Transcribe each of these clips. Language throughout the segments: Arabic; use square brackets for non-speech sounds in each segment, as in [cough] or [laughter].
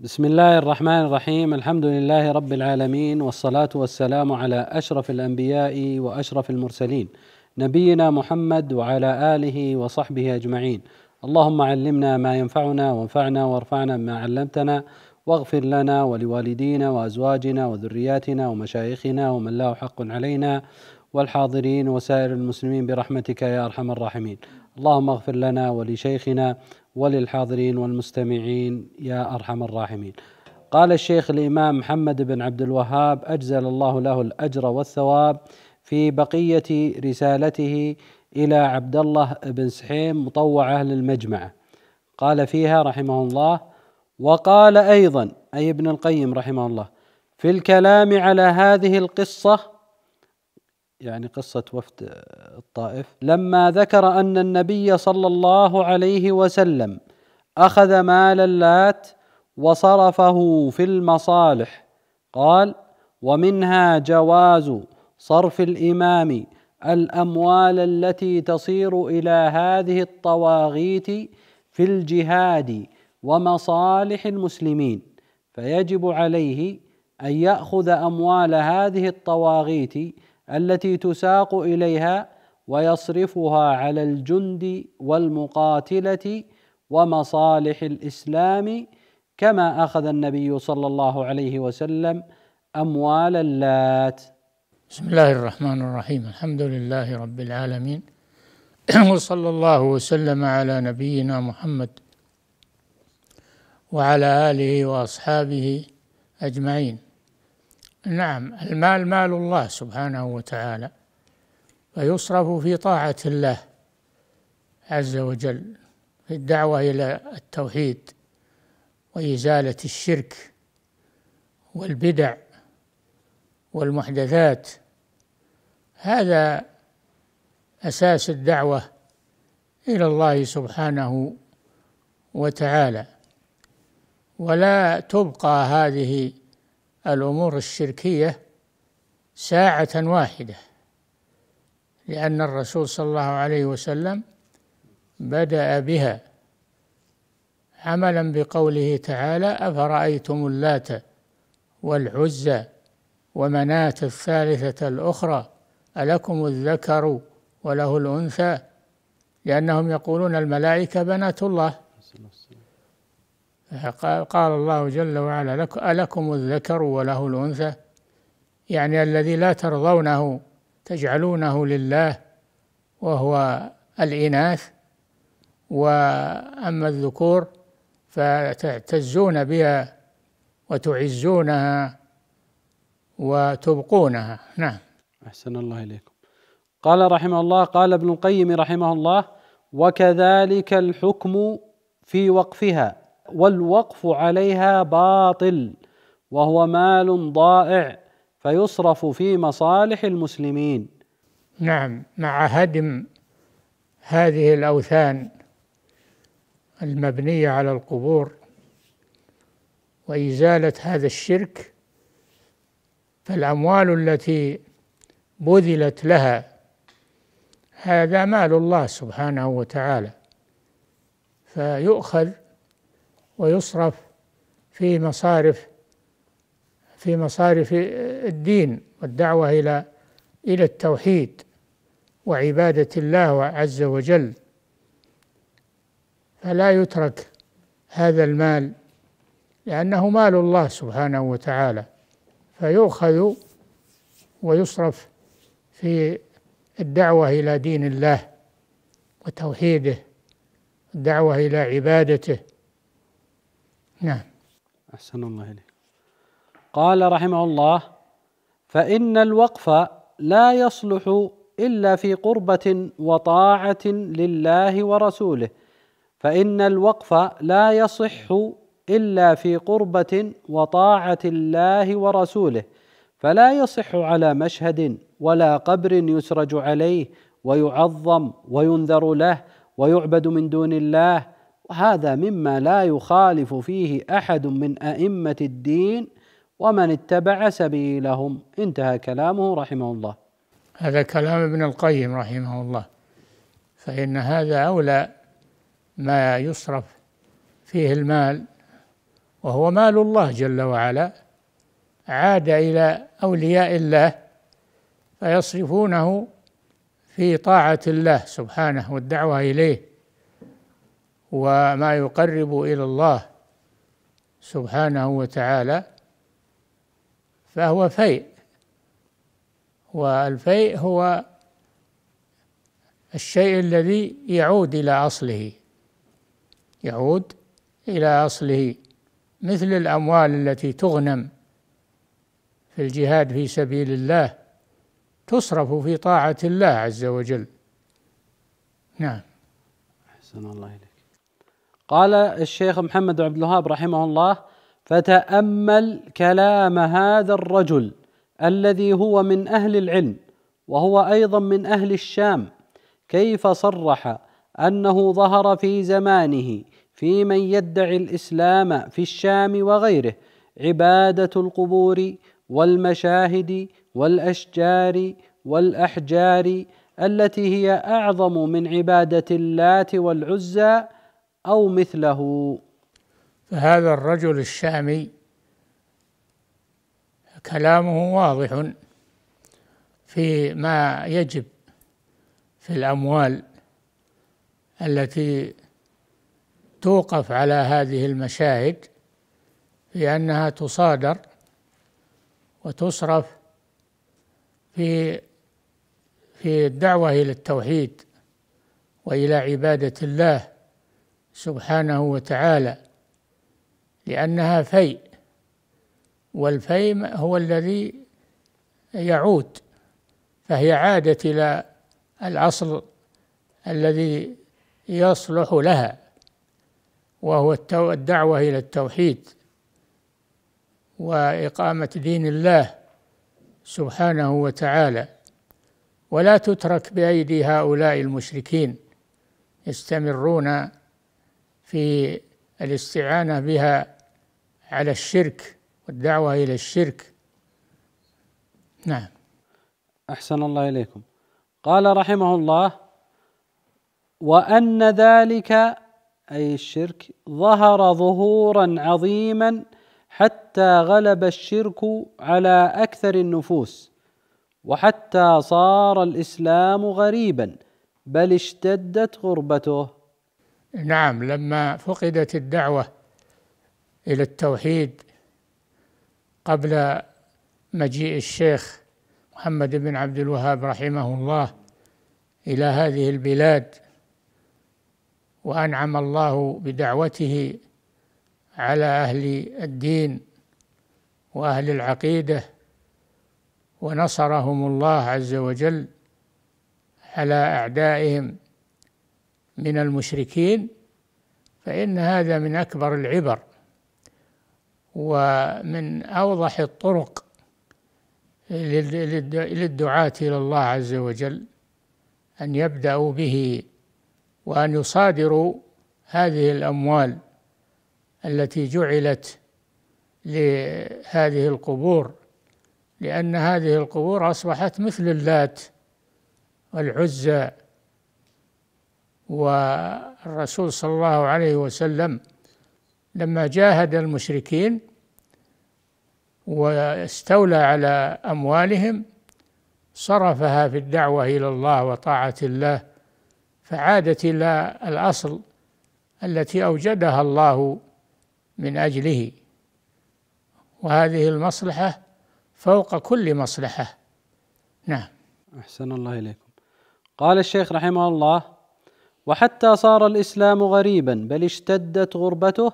بسم الله الرحمن الرحيم. الحمد لله رب العالمين والصلاة والسلام على أشرف الأنبياء وأشرف المرسلين نبينا محمد وعلى آله وصحبه أجمعين. اللهم علمنا ما ينفعنا وانفعنا وارفعنا بما علمتنا واغفر لنا ولوالدينا وأزواجنا وذرياتنا ومشايخنا ومن له حق علينا والحاضرين وسائر المسلمين برحمتك يا أرحم الراحمين. اللهم اغفر لنا ولشيخنا وللحاضرين والمستمعين يا أرحم الراحمين. قال الشيخ الإمام محمد بن عبد الوهاب أجزل الله له الأجر والثواب في بقية رسالته إلى عبد الله بن سحيم مطوعه للمجمعه. قال فيها رحمه الله: وقال أيضا أي ابن القيم رحمه الله في الكلام على هذه القصة يعني قصة وفد الطائف. لما ذكر أن النبي صلى الله عليه وسلم أخذ مال اللات وصرفه في المصالح قال ومنها جواز صرف الإمام الأموال التي تصير إلى هذه الطواغيت في الجهاد ومصالح المسلمين فيجب عليه أن يأخذ أموال هذه الطواغيت التي تساق إليها ويصرفها على الجند والمقاتلة ومصالح الإسلام كما أخذ النبي صلى الله عليه وسلم أموال اللات. بسم الله الرحمن الرحيم. الحمد لله رب العالمين. [clears throat] وصلى الله وسلم على نبينا محمد وعلى آله وأصحابه أجمعين. نعم المال مال الله سبحانه وتعالى فيصرف في طاعة الله عز وجل في الدعوة إلى التوحيد وإزالة الشرك والبدع والمحدثات. هذا أساس الدعوة إلى الله سبحانه وتعالى. ولا تبقى هذه الأمور الشركية ساعة واحدة لأن الرسول صلى الله عليه وسلم بدأ بها عملا بقوله تعالى أفرأيتم اللات والعزى ومناة الثالثة الأخرى ألكم الذكر وله الأنثى؟ لأنهم يقولون الملائكة بنات الله. قال الله جل وعلا لك ألكم الذكر وله الأنثى. يعني الذي لا ترضونه تجعلونه لله وهو الإناث وأما الذكور فتعتزون بها وتعزونها وتبقونها. نعم. أحسن الله إليكم. قال رحمه الله قال ابن القيم رحمه الله وكذلك الحكم في وقفها. والوقف عليها باطل وهو مال ضائع فيصرف في مصالح المسلمين. نعم مع هدم هذه الأوثان المبنية على القبور وإزالة هذا الشرك فالأموال التي بذلت لها هذا مال الله سبحانه وتعالى فيؤخذ ويصرف في مصارف في مصارف الدين والدعوة إلى إلى التوحيد وعبادة الله عز وجل. فلا يترك هذا المال لأنه مال الله سبحانه وتعالى. فيؤخذ ويصرف في الدعوة إلى دين الله وتوحيده الدعوة إلى عبادته نعم. أحسن الله إليك. قال رحمه الله فإن الوقف لا يصلح إلا في قربة وطاعة لله ورسوله فإن الوقف لا يصح إلا في قربة وطاعة الله ورسوله فلا يصح على مشهد ولا قبر يسرج عليه ويعظم وينذر له ويعبد من دون الله وهذا مما لا يخالف فيه أحد من أئمة الدين ومن اتبع سبيلهم. انتهى كلامه رحمه الله. هذا كلام ابن القيم رحمه الله فإن هذا أولى ما يصرف فيه المال وهو مال الله جل وعلا عاد إلى أولياء الله فيصرفونه في طاعة الله سبحانه والدعوة إليه. وما يقرب إلى الله سبحانه وتعالى فهو فيء. والفيء هو الشيء الذي يعود إلى أصله. يعود إلى أصله مثل الأموال التي تغنم في الجهاد في سبيل الله تصرف في طاعة الله عز وجل. نعم. أحسن الله إليك. قال الشيخ محمد عبد الوهاب رحمه الله فتأمل كلام هذا الرجل الذي هو من أهل العلم وهو أيضا من أهل الشام كيف صرح أنه ظهر في زمانه في من يدعي الإسلام في الشام وغيره عبادة القبور والمشاهد والأشجار والأحجار التي هي أعظم من عبادة اللات والعزى أو مثله. فهذا الرجل الشامي كلامه واضح في ما يجب في الأموال التي توقف على هذه المشاهد في أنها تصادر وتصرف في في الدعوة إلى التوحيد وإلى عبادة الله سبحانه وتعالى لأنها فيء والفيء هو الذي يعود فهي عادت إلى الأصل الذي يصلح لها وهو الدعوة إلى التوحيد وإقامة دين الله سبحانه وتعالى. ولا تترك بأيدي هؤلاء المشركين يستمرون في الاستعانة بها على الشرك والدعوة إلى الشرك. نعم. أحسن الله إليكم. قال رحمه الله وأن ذلك أي الشرك ظهر ظهورا عظيما حتى غلب الشرك على أكثر النفوس وحتى صار الإسلام غريبا بل اشتدت غربته. نعم لما فقدت الدعوة إلى التوحيد قبل مجيء الشيخ محمد بن عبد الوهاب رحمه الله إلى هذه البلاد وأنعم الله بدعوته على أهل الدين وأهل العقيدة ونصرهم الله عز وجل على أعدائهم من المشركين فإن هذا من أكبر العبر ومن أوضح الطرق للدعاة إلى الله عز وجل أن يبدأوا به وأن يصادروا هذه الأموال التي جعلت لهذه القبور لأن هذه القبور أصبحت مثل اللات والعزى والرسول صلى الله عليه وسلم لما جاهد المشركين واستولى على أموالهم صرفها في الدعوة إلى الله وطاعة الله فعادت إلى الأصل التي أوجدها الله من أجله. وهذه المصلحة فوق كل مصلحة. نعم. أحسن الله إليكم. قال الشيخ رحمه الله وحتى صار الإسلام غريبا بل اشتدت غربته.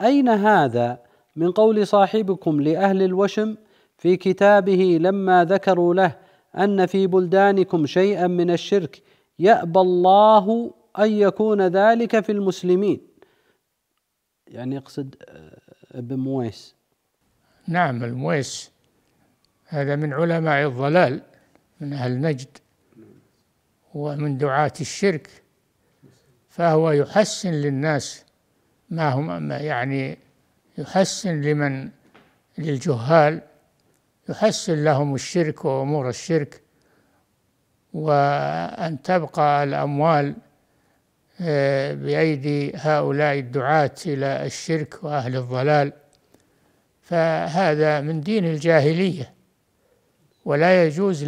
أين هذا؟ من قول صاحبكم لأهل الوشم في كتابه لما ذكروا له أن في بلدانكم شيئا من الشرك يأبى الله أن يكون ذلك في المسلمين. يعني يقصد آه، ابن مويس. نعم المويس هذا من علماء الضلال من أهل نجد ومن دعاة الشرك. فهو يحسن للناس ما هم يعني يحسن لمن للجهال يحسن لهم الشرك وأمور الشرك وأن تبقى الأموال بأيدي هؤلاء الدعاة إلى الشرك وأهل الضلال. فهذا من دين الجاهلية ولا يجوز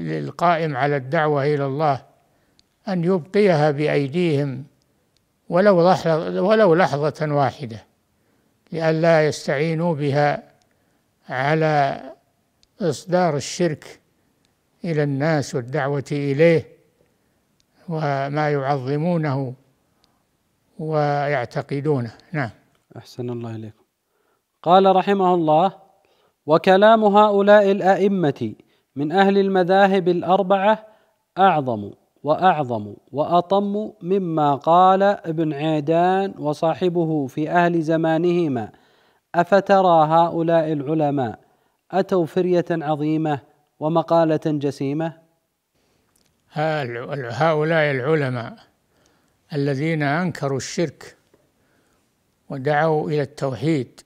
للقائم على الدعوة إلى الله أن يبقيها بأيديهم ولو لحظة ولو لحظة واحدة لئلا يستعينوا بها على إصدار الشرك إلى الناس والدعوة إليه وما يعظمونه ويعتقدونه. نعم. أحسن الله إليكم. قال رحمه الله وكلام هؤلاء الأئمة من أهل المذاهب الأربعة أعظم. وأعظم وأطم مما قال ابن عيدان وصاحبه في أهل زمانهما أفترى هؤلاء العلماء أتوا فرية عظيمة ومقالة جسيمة؟ هؤلاء العلماء الذين أنكروا الشرك ودعوا إلى التوحيد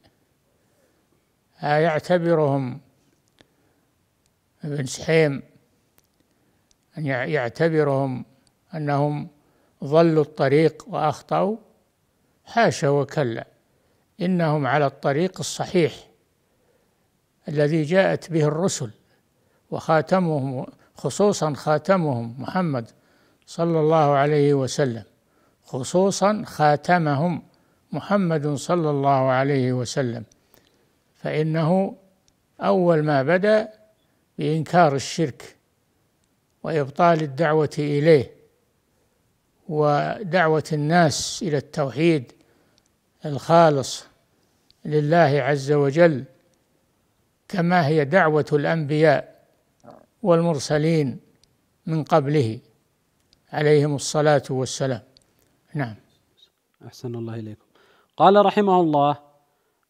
يعتبرهم ابن سحيم أن يعتبرهم أنهم ضلوا الطريق وأخطأوا؟ حاشا وكلا. إنهم على الطريق الصحيح الذي جاءت به الرسل وخاتمهم خصوصا خاتمهم محمد صلى الله عليه وسلم خصوصا خاتمهم محمد صلى الله عليه وسلم. فإنه أول ما بدأ بإنكار الشرك وإبطال الدعوة إليه ودعوة الناس إلى التوحيد الخالص لله عز وجل كما هي دعوة الأنبياء والمرسلين من قبله عليهم الصلاة والسلام. نعم. أحسن الله إليكم. قال رحمه الله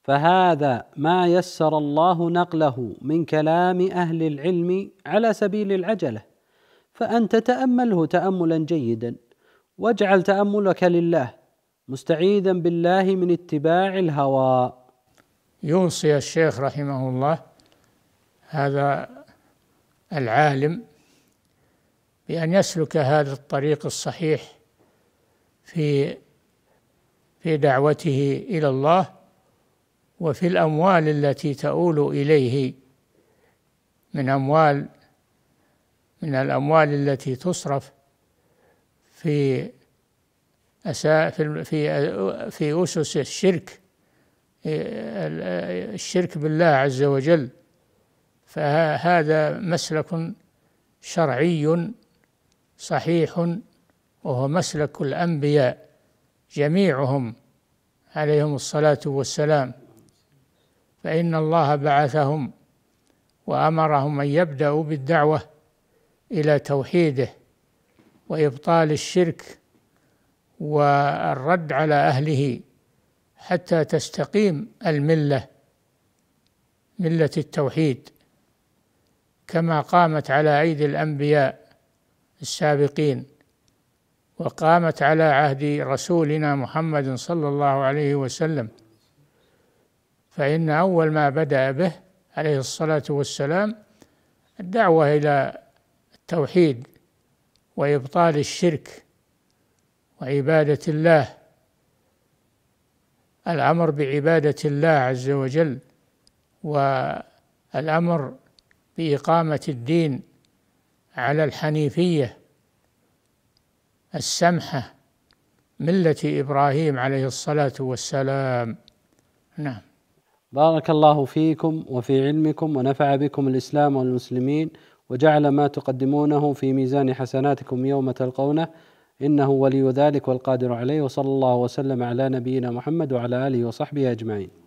فهذا ما يسر الله نقله من كلام أهل العلم على سبيل العجلة فأنت تأمله تأملا جيدا واجعل تأملك لله مستعيذا بالله من اتباع الهوى. يوصي الشيخ رحمه الله هذا العالم بأن يسلك هذا الطريق الصحيح في في دعوته إلى الله وفي الأموال التي تؤول إليه من أموال من الأموال التي تصرف في أسا في في في أسس الشرك الشرك بالله عز وجل. فهذا مسلك شرعي صحيح وهو مسلك الأنبياء جميعهم عليهم الصلاة والسلام. فإن الله بعثهم وأمرهم أن يبدأوا بالدعوة إلى توحيده وإبطال الشرك والرد على أهله حتى تستقيم الملة ملة التوحيد كما قامت على أيدي الأنبياء السابقين وقامت على عهد رسولنا محمد صلى الله عليه وسلم. فإن أول ما بدأ به عليه الصلاة والسلام الدعوة إلى التوحيد وإبطال الشرك وعبادة الله الأمر بعبادة الله عز وجل والأمر بإقامة الدين على الحنيفية السمحة ملة إبراهيم عليه الصلاة والسلام. نعم. بارك الله فيكم وفي علمكم ونفع بكم الإسلام والمسلمين. وجعل ما تقدمونه في ميزان حسناتكم يوم تلقونه. إنه ولي ذلك والقادر عليه وصلى الله وسلم على نبينا محمد وعلى آله وصحبه أجمعين.